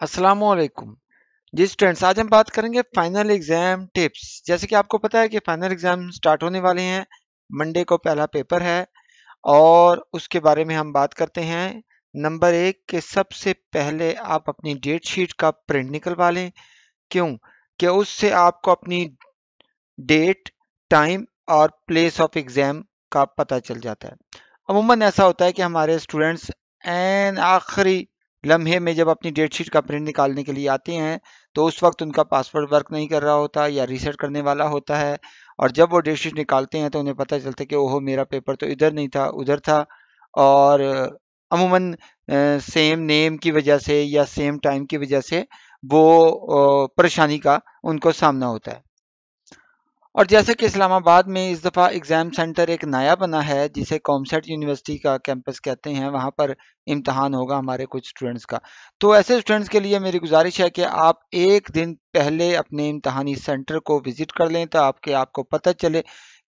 अस्सलाम वालेकुम जी स्टूडेंट्स, आज हम बात करेंगे फाइनल एग्ज़ाम टिप्स। जैसे कि आपको पता है कि फाइनल एग्ज़ाम स्टार्ट होने वाले हैं, मंडे को पहला पेपर है, और उसके बारे में हम बात करते हैं। नंबर एक के सबसे पहले आप अपनी डेट शीट का प्रिंट निकलवा लें। क्यों? कि उससे आपको अपनी डेट, टाइम और प्लेस ऑफ़ एग्ज़ाम का पता चल जाता है। अमूमन ऐसा होता है कि हमारे स्टूडेंट्स एन आखिरी लम्हे में जब अपनी डेट शीट का प्रिंट निकालने के लिए आते हैं तो उस वक्त उनका पासवर्ड वर्क नहीं कर रहा होता या रीसेट करने वाला होता है। और जब वो डेट शीट निकालते हैं तो उन्हें पता चलता है कि ओहो, मेरा पेपर तो इधर नहीं था, उधर था। और, अमूमन सेम नेम की वजह से या सेम टाइम की वजह से वो परेशानी का उनको सामना होता है। और जैसे कि इस्लामाबाद में इस दफ़ा एग्ज़ाम सेंटर एक नया बना है, जिसे कॉमसेट यूनिवर्सिटी का कैंपस कहते हैं, वहाँ पर इम्तहान होगा हमारे कुछ स्टूडेंट्स का। तो ऐसे स्टूडेंट्स के लिए मेरी गुजारिश है कि आप एक दिन पहले अपने इम्तहानी सेंटर को विज़िट कर लें तो आपके आपको पता चले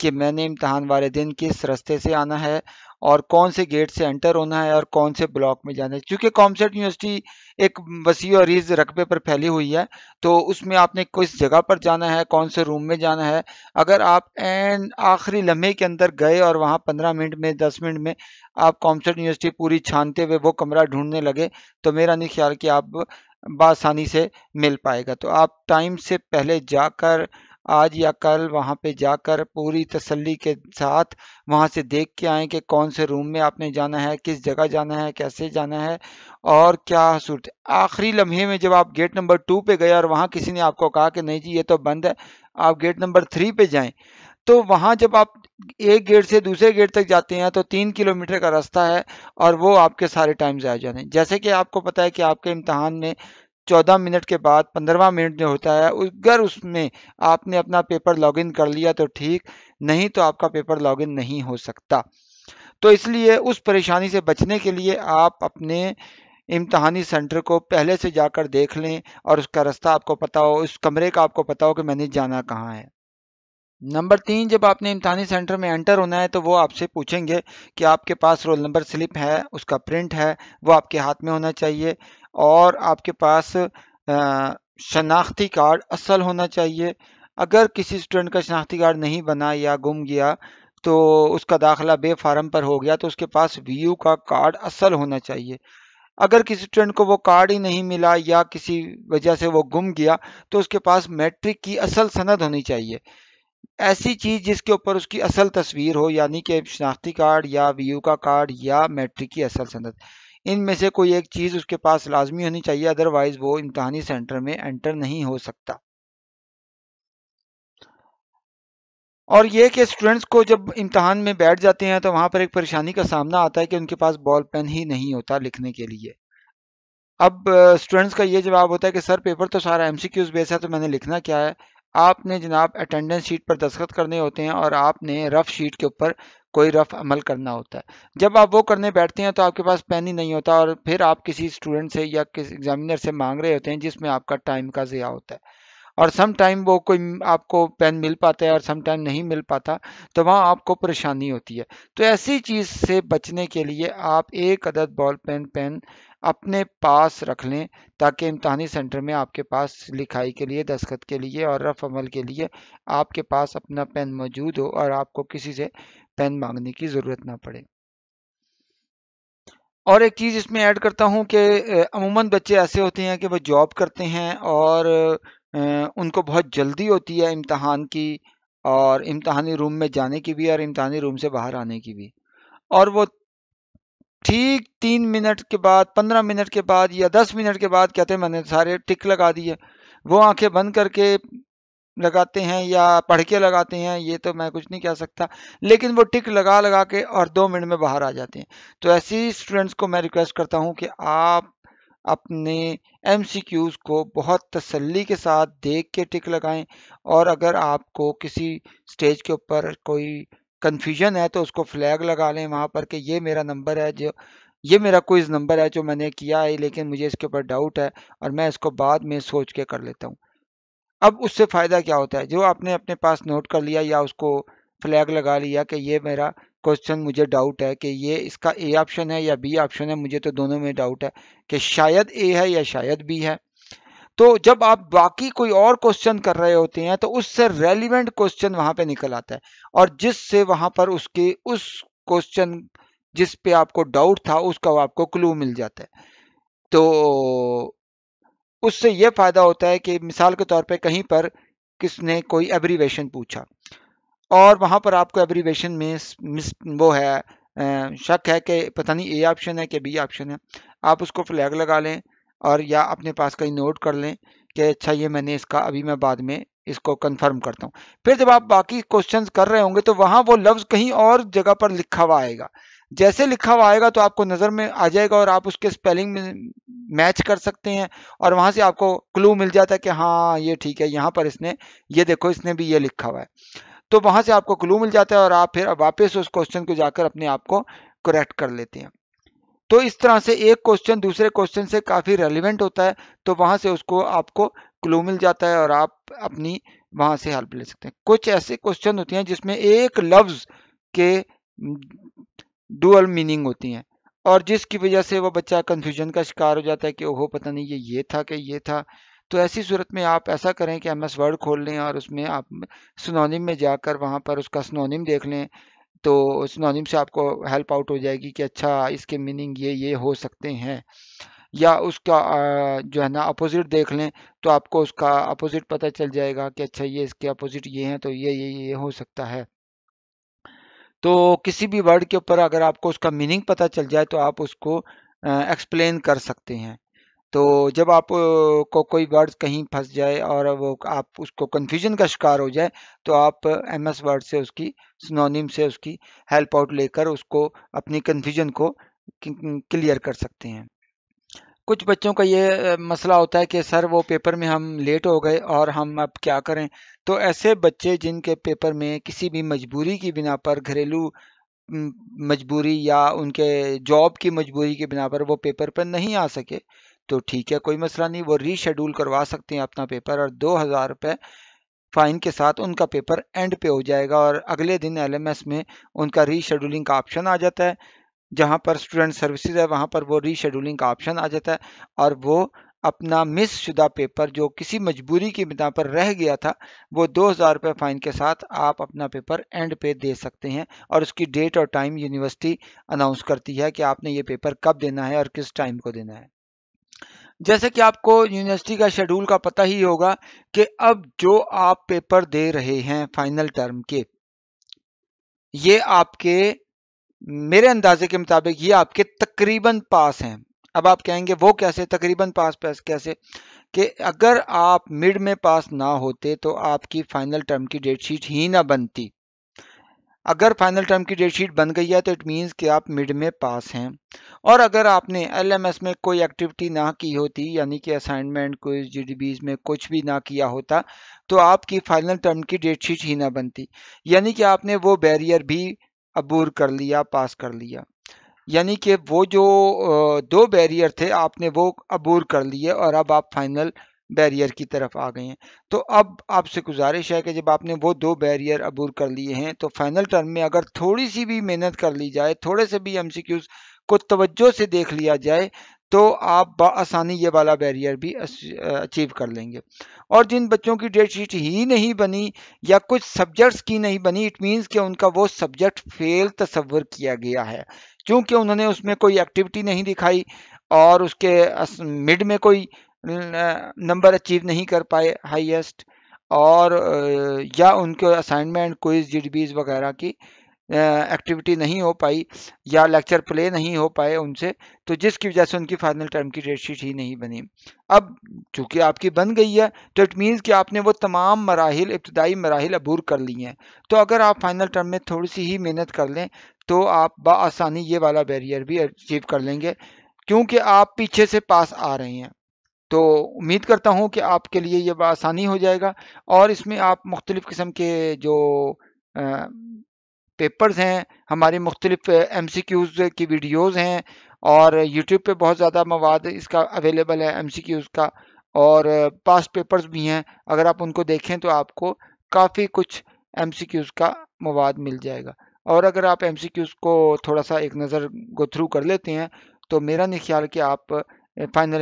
कि मैंने इम्तहान वाले दिन किस रास्ते से आना है और कौन से गेट से एंटर होना है और कौन से ब्लॉक में जाना है। क्योंकि कॉमसेट यूनिवर्सिटी एक वसी और रीज रकबे पर फैली हुई है तो उसमें आपने किस जगह पर जाना है, कौन से रूम में जाना है। अगर आप एंड आखिरी लम्हे के अंदर गए और वहाँ पंद्रह मिनट में, दस मिनट में आप कॉमसेट यूनिवर्सिटी पूरी छानते हुए वो कमरा ढूँढने लगे तो मेरा नहीं ख्याल कि आप बसानी से मिल पाएगा। तो आप टाइम से पहले जाकर आज या कल वहाँ पे जाकर पूरी तसल्ली के साथ वहाँ से देख के आएँ कि कौन से रूम में आपने जाना है, किस जगह जाना है, कैसे जाना है और क्या सूरत आखिरी लम्हे में जब आप गेट नंबर टू पे गए और वहाँ किसी ने आपको कहा कि नहीं जी, ये तो बंद है, आप गेट नंबर थ्री पे जाएँ तो वहाँ जब आप एक गेट से दूसरे गेट तक जाते हैं तो तीन किलोमीटर का रास्ता है और वो आपके सारे टाइम ज़ाया जाने। जैसे कि आपको पता है कि आपके इम्तहान में चौदह मिनट के बाद पंद्रवा मिनट जो होता है, अगर उसमें आपने अपना पेपर लॉगिन कर लिया तो ठीक, नहीं तो आपका पेपर लॉगिन नहीं हो सकता। तो इसलिए उस परेशानी से बचने के लिए आप अपने इम्तहानी सेंटर को पहले से जाकर देख लें और उसका रास्ता आपको पता हो, उस कमरे का आपको पता हो कि मैंने जाना कहाँ है। नंबर तीन, जब आपने इम्तहानी सेंटर में एंटर होना है तो वो आपसे पूछेंगे कि आपके पास रोल नंबर स्लिप है, उसका प्रिंट है, वो आपके हाथ में होना चाहिए और आपके पास शनाख्ती कार्ड असल होना चाहिए। अगर किसी स्टूडेंट का शनाख्ती कार्ड नहीं बना या गुम गया तो उसका दाखिला बे फार्म पर हो गया तो उसके पास वीयू का कार्ड असल होना चाहिए। अगर किसी स्टूडेंट को वो कार्ड ही नहीं मिला या किसी वजह से वो गुम गया तो उसके पास मैट्रिक की असल सनद होनी चाहिए। ऐसी चीज़ जिसके ऊपर उसकी असल तस्वीर हो, यानी कि शनाख्ती कार्ड या वी का कार्ड या मैट्रिक की असल सनद। इनमें से कोई एक चीज़ उसके पास लाजमी होनी चाहिए अदरवाइज़ वो इम्तहानी सेंटर में एंटर नहीं हो सकता। और ये कि स्टूडेंट्स को जब इम्तहान में बैठ जाते हैं तो वहाँ पर एक परेशानी का सामना आता है कि उनके पास बॉल पेन ही नहीं होता लिखने के लिए। अब, स्टूडेंट्स का ये जवाब होता है कि, सर, पेपर तो सारा एम बेस है तो मैंने लिखना क्या है? आपने जनाब अटेंडेंस शीट पर दस्तखत करने होते हैं और आपने रफ शीट के ऊपर कोई रफ अमल करना होता है। जब आप वो करने बैठते हैं तो आपके पास पेन ही नहीं होता और फिर आप किसी स्टूडेंट से या किसी एग्जामिनर से मांग रहे होते हैं जिसमें आपका टाइम का ज़िया होता है। और सम टाइम वो कोई आपको पेन मिल पाता है और सम टाइम नहीं मिल पाता तो वहाँ आपको परेशानी होती है। तो ऐसी चीज़ से बचने के लिए आप एक अदद बॉल पेन पेन अपने पास रख लें, ताकि इम्तहानी सेंटर में आपके पास लिखाई के लिए दस्खत के लिए और रफ अमल के लिए आपके पास अपना पेन मौजूद हो और आपको किसी से पेन मांगने की ज़रूरत ना पड़े। और एक चीज़ इसमें ऐड करता हूँ कि अमूमन बच्चे ऐसे होते हैं कि वो जॉब करते हैं और उनको बहुत जल्दी होती है इम्तहान की और इम्तहानी रूम में जाने की भी और इम्तहानी रूम से बाहर आने की भी। और वो ठीक तीन मिनट के बाद, पंद्रह मिनट के बाद या दस मिनट के बाद कहते हैं, मैंने सारे टिक लगा दिए। वो आँखें बंद करके लगाते हैं या पढ़ के लगाते हैं, ये तो मैं कुछ नहीं कह सकता। लेकिन वो टिक लगा लगा के और दो मिनट में बाहर आ जाते हैं। तो ऐसी स्टूडेंट्स को मैं रिक्वेस्ट करता हूँ कि आप अपने एम को बहुत तसल्ली के साथ देख के टिक लगाएँ। और अगर आपको किसी स्टेज के ऊपर कोई कन्फ्यूज़न है तो उसको फ्लैग लगा लें वहाँ पर कि ये मेरा नंबर है, जो, ये मेरा क्विज़ नंबर है जो मैंने किया है, लेकिन मुझे इसके ऊपर डाउट है और मैं इसको बाद में सोच के कर लेता हूँ। अब उससे फ़ायदा क्या होता है? जो आपने अपने पास नोट कर लिया या उसको फ्लैग लगा लिया कि ये मेरा क्वेश्चन मुझे डाउट है कि ये इसका ए ऑप्शन है या बी ऑप्शन है, मुझे तो दोनों में डाउट है कि शायद ए है या शायद बी है। तो जब आप बाकी कोई और क्वेश्चन कर रहे होते हैं तो उससे रेलिवेंट क्वेश्चन वहाँ पे निकल आता है और जिससे वहाँ पर उसके, उस क्वेश्चन जिस पे आपको डाउट था, उसका आपको क्लू मिल जाता है। तो उससे यह फ़ायदा होता है कि मिसाल के तौर पे कहीं पर किसने कोई एब्रीवेशन पूछा। और वहाँ पर आपको एब्रीवेशन में वो है शक है कि पता नहीं ए ऑप्शन है कि बी ऑप्शन है। आप उसको फ्लैग लगा लें और या अपने पास कहीं नोट कर लें कि अच्छा ये मैंने इसका, अभी मैं बाद में इसको कंफर्म करता हूँ। फिर जब आप बाकी क्वेश्चंस कर रहे होंगे तो वहाँ वो लफ्ज कहीं और जगह पर लिखा हुआ आएगा। जैसे लिखा हुआ आएगा तो आपको नज़र में आ जाएगा और आप उसके स्पेलिंग में मैच कर सकते हैं और वहाँ से आपको क्लू मिल जाता है कि हाँ ये ठीक है, यहाँ पर इसने, ये देखो इसने भी ये लिखा हुआ है। तो वहाँ से आपको क्लू मिल जाता है और आप फिर वापस उस क्वेश्चन को जाकर अपने आप को करेक्ट कर लेते हैं। तो इस तरह से एक क्वेश्चन दूसरे क्वेश्चन से काफ़ी रेलिवेंट होता है तो वहाँ से उसको आपको क्लू मिल जाता है और आप अपनी वहाँ से हेल्प ले सकते हैं। कुछ ऐसे क्वेश्चन होते हैं जिसमें एक लफ्ज के डुअल मीनिंग होती हैं और जिसकी वजह से वो बच्चा कंफ्यूजन का शिकार हो जाता है कि ओहो, पता नहीं ये ये था कि ये था। तो ऐसी सूरत में आप ऐसा करें कि एम एस वर्ड खोल लें और उसमें आप सुनोनिम में जाकर वहाँ पर उसका सुनोनिम देख लें तो सुनोनिम से आपको हेल्प आउट हो जाएगी कि अच्छा इसके मीनिंग ये ये हो सकते हैं। या उसका जो है ना, अपोजिट देख लें तो आपको उसका अपोजिट पता चल जाएगा कि अच्छा ये इसके अपोजिट ये हैं तो ये ये ये हो सकता है। तो किसी भी वर्ड के ऊपर अगर आपको उसका मीनिंग पता चल जाए तो आप उसको एक्सप्लेन कर सकते हैं। तो जब आप को कोई वर्ड कहीं फंस जाए और वो आप उसको कन्फ्यूज़न का शिकार हो जाए तो आप एम एस वर्ड से उसकी सिनोनिम से उसकी हेल्प आउट लेकर उसको अपनी कन्फ्यूज़न को क्लियर कर सकते हैं। कुछ बच्चों का ये मसला होता है कि सर वो पेपर में हम लेट हो गए और हम अब क्या करें? तो ऐसे बच्चे जिनके पेपर में किसी भी मजबूरी की बिना पर घरेलू मजबूरी या उनके जॉब की मजबूरी की बिना पर वो पेपर पर नहीं आ सके तो ठीक है, कोई मसला नहीं, वो रीशेड्यूल करवा सकते हैं अपना पेपर और दो हज़ार रुपये फाइन के साथ उनका पेपर एंड पे हो जाएगा और अगले दिन एलएमएस में उनका रीशेड्यूलिंग का ऑप्शन आ जाता है। जहाँ पर स्टूडेंट सर्विसेज़ है, वहाँ पर वो रीशेड्यूलिंग का ऑप्शन आ जाता है और वो अपना मिस शुदा पेपर जो किसी मजबूरी की बिना पर रह गया था, वो दो हज़ार रुपये फ़ाइन के साथ आप अपना पेपर एंड पे दे सकते हैं और उसकी डेट और टाइम यूनिवर्सिटी अनाउंस करती है कि आपने ये पेपर कब देना है और किस टाइम को देना है। जैसे कि आपको यूनिवर्सिटी का शेड्यूल का पता ही होगा कि अब जो आप पेपर दे रहे हैं फाइनल टर्म के, ये आपके, मेरे अंदाजे के मुताबिक ये आपके तकरीबन पास हैं। अब आप कहेंगे, वो कैसे? तकरीबन पास पास कैसे? कि अगर आप मिड में पास ना होते तो आपकी फाइनल टर्म की डेट शीट ही ना बनती। अगर फाइनल टर्म की डेट शीट बन गई है तो इट मीन्स कि आप मिड में पास हैं। और अगर आपने एलएमएस में कोई एक्टिविटी ना की होती, यानी कि असाइनमेंट कोई जीडीबीज में कुछ भी ना किया होता तो आपकी फाइनल टर्म की डेट शीट ही ना बनती। यानी कि आपने वो बैरियर भी अबूर कर लिया पास कर लिया। यानी कि वो जो दो बैरियर थे, आपने वो अबूर कर लिए और अब आप फाइनल बैरियर की तरफ़ आ गए हैं। तो अब आपसे गुजारिश है कि जब आपने वो दो बैरियर अबूर कर लिए हैं तो फाइनल टर्म में अगर थोड़ी सी भी मेहनत कर ली जाए, थोड़े से भी एमसीक्यूज को तवज्जो से देख लिया जाए तो आप आसानी ये वाला बैरियर भी अचीव कर लेंगे। और जिन बच्चों की डेट शीट ही नहीं बनी या कुछ सब्जेक्ट्स की नहीं बनी, इट मीन्स कि उनका वो सब्जेक्ट फेल तस्वर किया गया है। क्योंकि उन्होंने उसमें कोई एक्टिविटी नहीं दिखाई और उसके मिड में कोई नंबर अचीव नहीं कर पाए हाईएस्ट और या उनके असाइनमेंट क्विज जीडीबीज वगैरह की एक्टिविटी नहीं हो पाई या लेक्चर प्ले नहीं हो पाए उनसे तो जिसकी वजह से उनकी फाइनल टर्म की डेट शीट ही नहीं बनी। अब चूँकि आपकी बन गई है तो इट मीन्स कि आपने वो तमाम मराहल, इब्तदाई मराहल अबूर कर लिए हैं। तो अगर आप फाइनल टर्म में थोड़ी सी ही मेहनत कर लें तो आप बसानी ये वाला बैरियर भी अचीव कर लेंगे, क्योंकि आप पीछे से पास आ रहे हैं। तो उम्मीद करता हूँ कि आपके लिए ये आसानी हो जाएगा। और इसमें आप मुख्तलिफ़ किस्म के जो पेपर्स हैं, हमारे मुख्तलिफ़ एम सी क्यूज़ की वीडियोज़ हैं और यूट्यूब पे बहुत ज़्यादा मवाद इसका अवेलेबल है एम सी क्यूज़ का और पास्ट पेपर्स भी हैं। अगर आप उनको देखें तो आपको काफ़ी कुछ एम सी क्यूज़ का मवाद मिल जाएगा। और अगर आप एम सी क्यूज़ को थोड़ा सा एक नज़र गो थ्रू कर लेते हैं तो मेरा नहीं ख्याल कि आप फाइनल